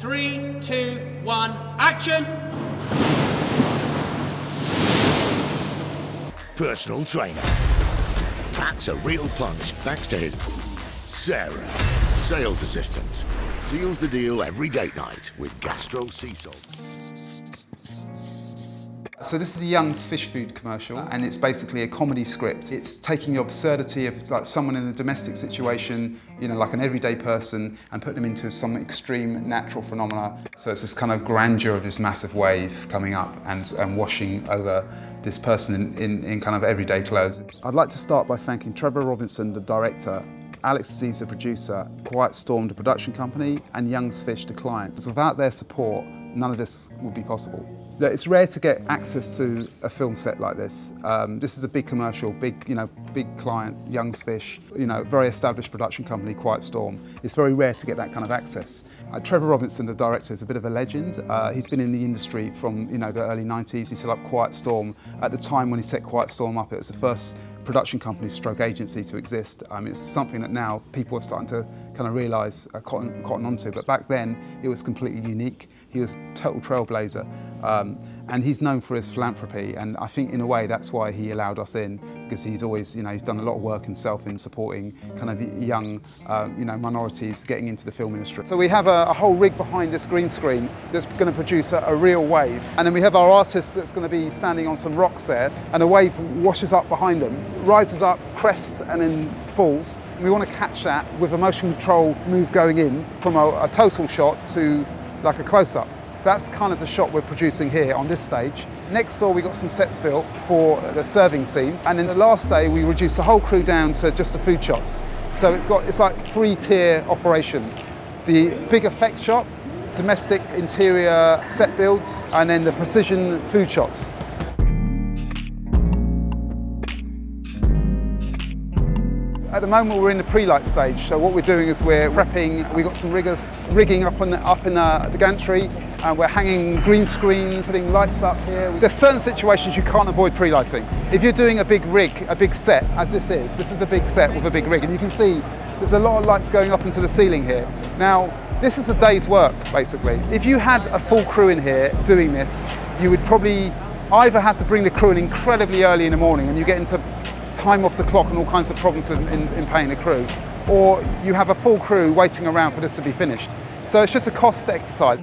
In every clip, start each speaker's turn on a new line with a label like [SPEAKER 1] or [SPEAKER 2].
[SPEAKER 1] three, two, one, action!
[SPEAKER 2] Personal trainer. Packs a real punch thanks to his Sarah, sales assistant. Seals the deal every date night with Gastro Sea.
[SPEAKER 3] So this is the Young's fish food commercial and it's basically a comedy script. It's taking the absurdity of like someone in a domestic situation, you know, like an everyday person and putting them into some extreme natural phenomena. So it's this kind of grandeur of this massive wave coming up and, and washing over this person in, in, in kind of everyday clothes. I'd like to start by thanking Trevor Robinson, the director, Alex Aziz, the producer, Quiet Storm, the production company, and Young's Fish, the client. So without their support, none of this would be possible. It's rare to get access to a film set like this. Um, this is a big commercial, big, you know, big client, Young's Fish, you know, very established production company, Quiet Storm. It's very rare to get that kind of access. Uh, Trevor Robinson, the director, is a bit of a legend. Uh, he's been in the industry from, you know, the early 90s. He set up Quiet Storm. At the time when he set Quiet Storm up, it was the first production company stroke agency to exist. Um, it's something that now people are starting to kind of realise, uh, cotton, cotton onto, but back then it was completely unique. He was total trailblazer. Um, and he's known for his philanthropy and I think in a way that's why he allowed us in because he's always you know he's done a lot of work himself in supporting kind of young uh, you know minorities getting into the film industry. So we have a, a whole rig behind this green screen that's going to produce a, a, real wave and then we have our artist that's going to be standing on some rocks there and a wave washes up behind them, rises up, crests and then falls we want to catch that with a motion control move going in from a, a total shot to like a close-up. So that's kind of the shot we're producing here on this stage. Next door we got some sets built for the serving scene and then the last day we reduced the whole crew down to just the food shots. So it's got it's like three tier operation. The big effect shot, domestic interior set builds and then the precision food shots. At the moment we're in the pre-light stage, so what we're doing is we're prepping, we've got some riggers rigging up, on the, up in uh, the gantry, and we're hanging green screens, putting lights up here. There's certain situations you can't avoid pre-lighting. If you're doing a big rig, a big set, as this is, this is the big set with a big rig, and you can see there's a lot of lights going up into the ceiling here. Now, this is a day's work, basically. If you had a full crew in here doing this, you would probably either have to bring the crew in incredibly early in the morning and you get into time off the clock and all kinds of problems with, in, in paying the crew, or you have a full crew waiting around for this to be finished. So it's just a cost exercise.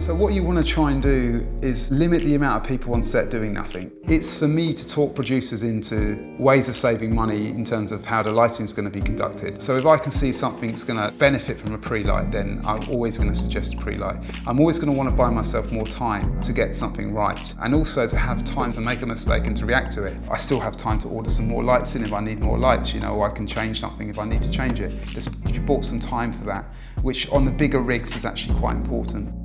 [SPEAKER 3] So what you want to try and do is limit the amount of people on set doing nothing. It's for me to talk producers into ways of saving money in terms of how the lighting is going to be conducted. So if I can see something that's going to benefit from a pre-light, then I'm always going to suggest a pre-light. I'm always going to want to buy myself more time to get something right and also to have time to make a mistake and to react to it. I still have time to order some more lights in if I need more lights, you know, I can change something if I need to change it. Just bought some time for that, which on the bigger rigs is actually quite important.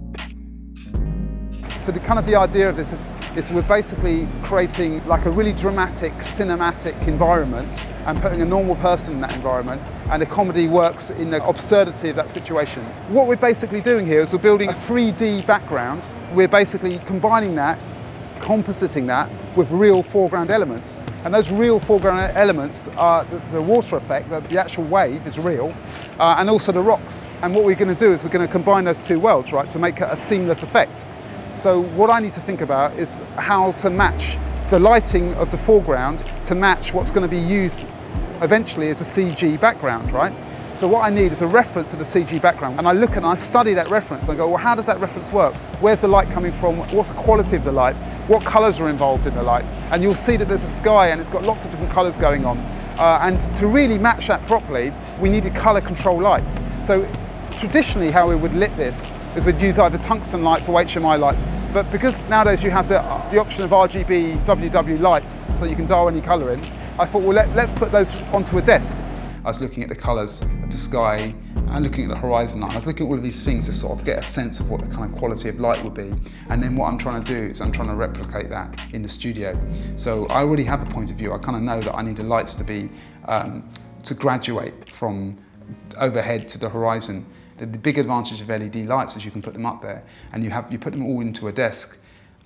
[SPEAKER 3] So the kind of the idea of this is, is we're basically creating like a really dramatic, cinematic environment and putting a normal person in that environment and the comedy works in the absurdity of that situation. What we're basically doing here is we're building a 3D background. We're basically combining that, compositing that with real foreground elements. And those real foreground elements are the, the water effect, the, the, actual wave is real, uh, and also the rocks. And what we're going to do is we're going to combine those two worlds, right, to make a seamless effect. So what I need to think about is how to match the lighting of the foreground to match what's going to be used eventually as a CG background, right? So what I need is a reference to the CG background. And I look and I study that reference and I go, well, how does that reference work? Where's the light coming from? What's the quality of the light? What colors are involved in the light? And you'll see that there's a sky and it's got lots of different colors going on. Uh, and to really match that properly, we needed color control lights. So traditionally how we would lit this is we'd use either tungsten lights or HMI lights. But because nowadays you have the, the option of RGB WW lights, so you can dial any colour in, I thought, well, let, let's put those onto a desk. I was looking at the colours of the sky and looking at the horizon line. I was looking at all of these things to sort of get a sense of what the kind of quality of light would be. And then what I'm trying to do is I'm trying to replicate that in the studio. So I already have a point of view. I kind of know that I need the lights to be, um, to graduate from overhead to the horizon the, the, big advantage of LED lights is you can put them up there and you, have, you put them all into a desk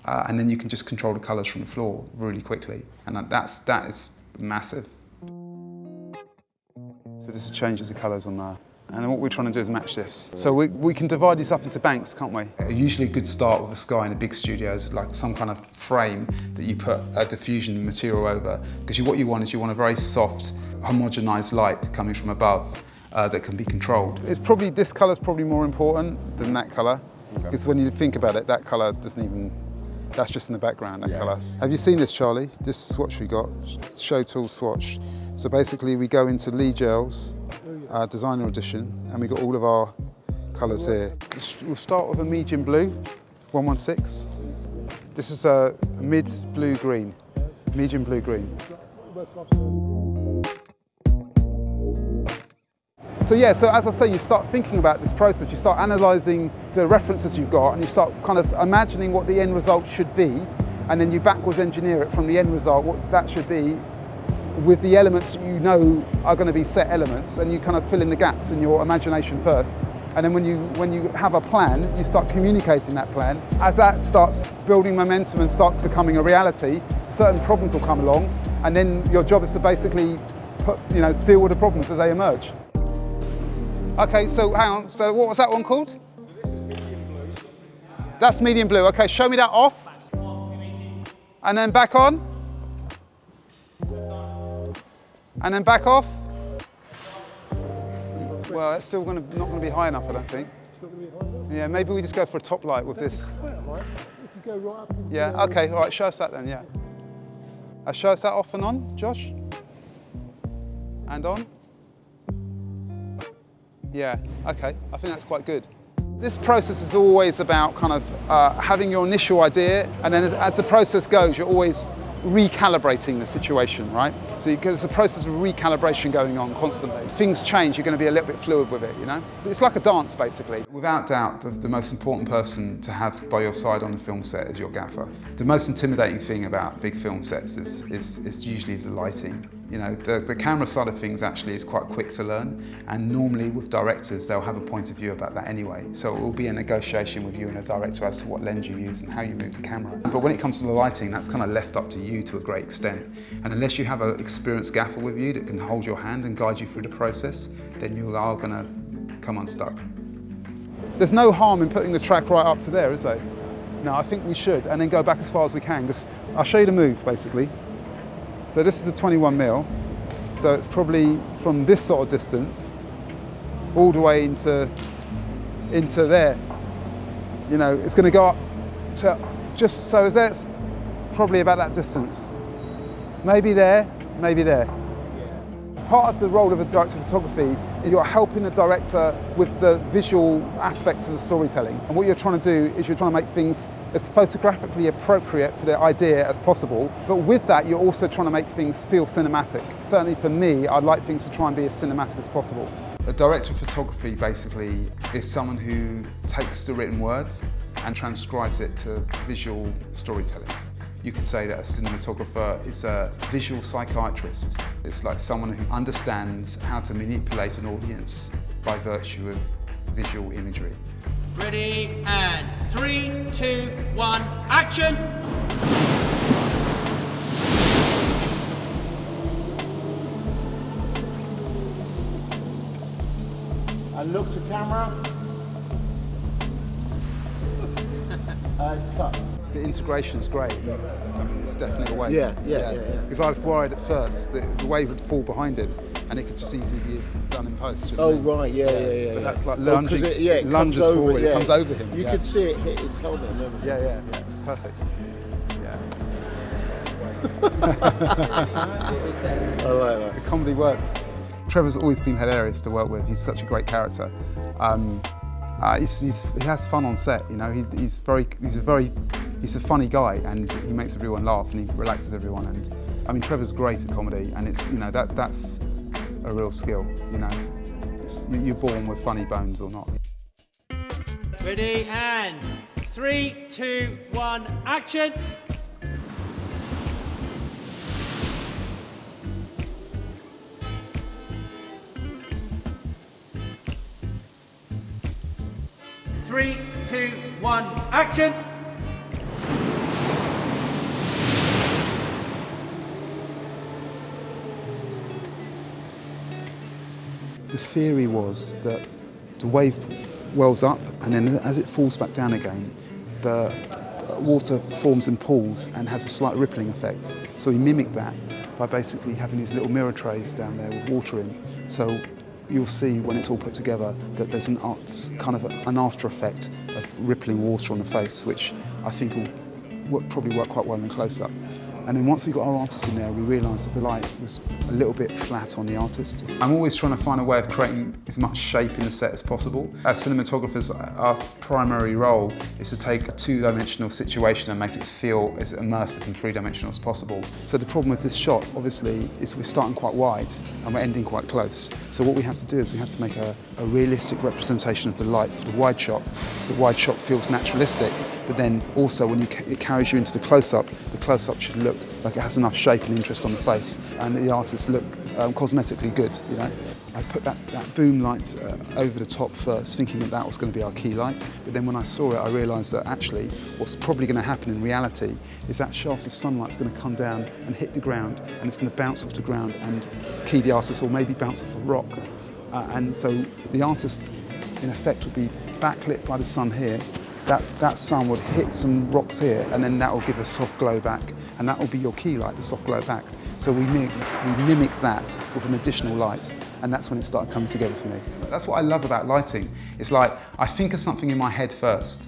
[SPEAKER 3] uh, and then you can just control the colours from the floor really quickly. And that's, that is massive. So this changes the colours on there. And what we're trying to do is match this. So we, we can divide this up into banks, can't we? Usually a good start with a sky in a big studio is like some kind of frame that you put a diffusion material over. Because what you want is you want a very soft, homogenized light coming from above uh, that can be controlled. It's probably, this colour's probably more important than that colour. Because when you think about it, that colour doesn't even, that's just in the background, that yeah. colour. Have you seen this, Charlie? This swatch we got, Show Tool swatch. So basically we go into Lee Gels, our designer edition, and we got all of our colours here. We'll start with a medium blue, 116. This is a mid blue green, medium blue green. So yeah, so as I say, you start thinking about this process, you start analysing the references you've got and you start kind of imagining what the end result should be and then you backwards engineer it from the end result, what that should be with the elements that you know are going to be set elements and you kind of fill in the gaps in your imagination first. And then when you when you have a plan you start communicating that plan. As that starts building momentum and starts becoming a reality certain problems will come along and then your job is to basically put you know deal with the problems as they emerge okay so hang on so what was that one called that's medium blue okay show me that off and then back on and then back off. Well, that's still gonna, not going to be high enough, I don't think. It's not going to be high enough? Yeah, maybe we just go for a top light with this. If you go right up Yeah, okay, all right, show us that then, yeah. Uh, show us that off and on, Josh. And on. Yeah, okay, I think that's quite good. This process is always about kind of uh, having your initial idea, and then as, as the process goes, you're always recalibrating the situation, right? So there's a process of recalibration going on constantly. Things change, you're going to be a little bit fluid with it, you know? It's like a dance, basically. Without doubt, the, the most important person to have by your side on the film set is your gaffer. The most intimidating thing about big film sets is, is, is usually the lighting. You know, the, the camera side of things actually is quite quick to learn, and normally with directors, they'll have a point of view about that anyway. So it will be a negotiation with you and a director as to what lens you use and how you move the camera. But when it comes to the lighting, that's kind of left up to you to a great extent. And unless you have an experienced gaffer with you that can hold your hand and guide you through the process, then you are going to come unstuck. There's no harm in putting the track right up to there, is there? No, I think we should, and then go back as far as we can, because I'll show you the move, basically. So this is the 21 mil. So it's probably from this sort of distance all the way into, into there. You know, it's going to go up to just so that's probably about that distance. Maybe there, maybe there. Part of the role of a director of photography is you're helping the director with the visual aspects of the storytelling. And what you're trying to do is you're trying to make things as photographically appropriate for the idea as possible. But with that, you're also trying to make things feel cinematic. Certainly for me, I'd like things to try and be as cinematic as possible. A director of photography basically is someone who takes the written word and transcribes it to visual storytelling. You could say that a cinematographer is a visual psychiatrist. It's like someone who understands how to manipulate an audience by virtue of visual imagery.
[SPEAKER 1] Ready, and three, two, one, action!
[SPEAKER 4] And look to camera. Uh, and cut.
[SPEAKER 3] The integration is great. I mean, it's definitely a wave.
[SPEAKER 4] Yeah, yeah, yeah. yeah, yeah.
[SPEAKER 3] If I was worried at first, the, the wave would fall behind him and it could just easily be done in post.
[SPEAKER 4] Oh, right, yeah, yeah, yeah.
[SPEAKER 3] But
[SPEAKER 4] yeah.
[SPEAKER 3] that's like lunging, it, yeah, it lunges over, forward, yeah. it comes over him.
[SPEAKER 4] You
[SPEAKER 3] yeah.
[SPEAKER 4] could see it hit his helmet and everything.
[SPEAKER 3] Yeah, yeah, yeah, it's perfect. Yeah.
[SPEAKER 4] I like that.
[SPEAKER 3] The comedy works. Trevor's always been hilarious to work with. He's such a great character. Um, uh, he's, he's, he has fun on set, you know. He, he's very, he's a very, he's a funny guy, and he makes everyone laugh, and he relaxes everyone. And I mean, Trevor's great at comedy, and it's, you know, that that's a real skill, you know. It's, you're born with funny bones or not.
[SPEAKER 1] Ready, and three, two, one, action! Three, two, one, action!
[SPEAKER 3] The theory was that the wave wells up and then as it falls back down again, the water forms in pools and has a slight rippling effect. So we mimic that by basically having these little mirror trays down there with water in. So you'll see when it's all put together that there's an kind of an after effect of rippling water on the face, which I think will probably work quite well in close-up. And then once we got our artist in there, we realised that the light was a little bit flat on the artist. I'm always trying to find a way of creating as much shape in the set as possible. As cinematographers, our primary role is to take a two-dimensional situation and make it feel as immersive and three-dimensional as possible. So the problem with this shot, obviously, is we're starting quite wide and we're ending quite close. So what we have to do is we have to make a, a realistic representation of the light for the wide shot, so the wide shot feels naturalistic, but then also when you, it carries you into the close-up, the close-up should look like it has enough shape and interest on the face and the artists look um, cosmetically good, you know. I put that, that boom light uh, over the top first, thinking that that was going to be our key light. But then when I saw it, I realised that actually what's probably going to happen in reality is that shaft of sunlight is going to come down and hit the ground, and it's going to bounce off the ground and key the artist, or maybe bounce off a rock. Uh, and so the artist, in effect, would be backlit by the sun here, that, that sun would hit some rocks here and then that will give a soft glow back and that will be your key light, the soft glow back. So we mimic, we mimic that with an additional light and that's when it started coming together for me. That's what I love about lighting. It's like I think of something in my head first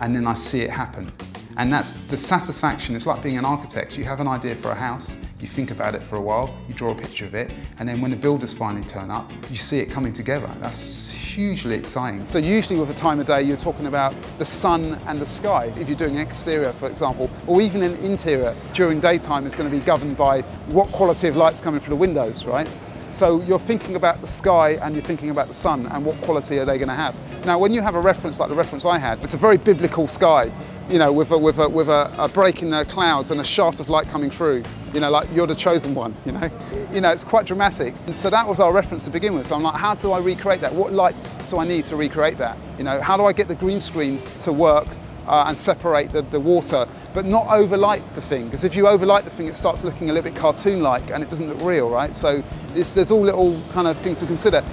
[SPEAKER 3] and then I see it happen. And that's the satisfaction. It's like being an architect. You have an idea for a house, you think about it for a while, you draw a picture of it, and then when the builders finally turn up, you see it coming together. That's hugely exciting. So usually with a time of day, you're talking about the sun and the sky. If you're doing exterior, for example, or even an interior during daytime, it's going to be governed by what quality of light's coming through the windows, right? So you're thinking about the sky and you're thinking about the sun and what quality are they going to have. Now, when you have a reference like the reference I had, it's a very biblical sky you know, with a, with a, with a, a break in the clouds and a shaft of light coming through, you know, like you're the chosen one, you know. You know, it's quite dramatic. And so that was our reference to begin with. So I'm like, how do I recreate that? What lights do I need to recreate that? You know, how do I get the green screen to work uh, and separate the, the water, but not overlight the thing. Because if you overlight the thing, it starts looking a little bit cartoon-like and it doesn't look real, right? So there's all little kind of things to consider.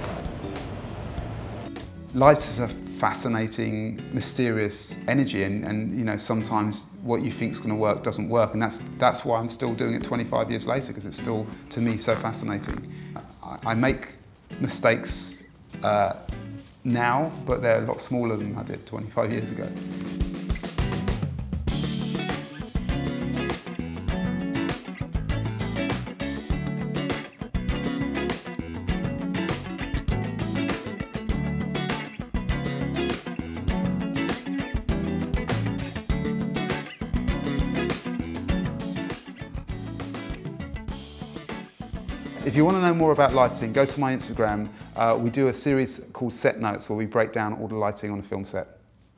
[SPEAKER 3] Light is a fascinating, mysterious energy and, and you know sometimes what you think is going to work doesn't work and that's that's why I'm still doing it 25 years later because it's still to me so fascinating. I, I make mistakes uh, now but they're a lot smaller than I did 25 years ago. If you want to know more about lighting, go to my Instagram. Uh, we do a series called Set Notes where we break down all the lighting on a film set.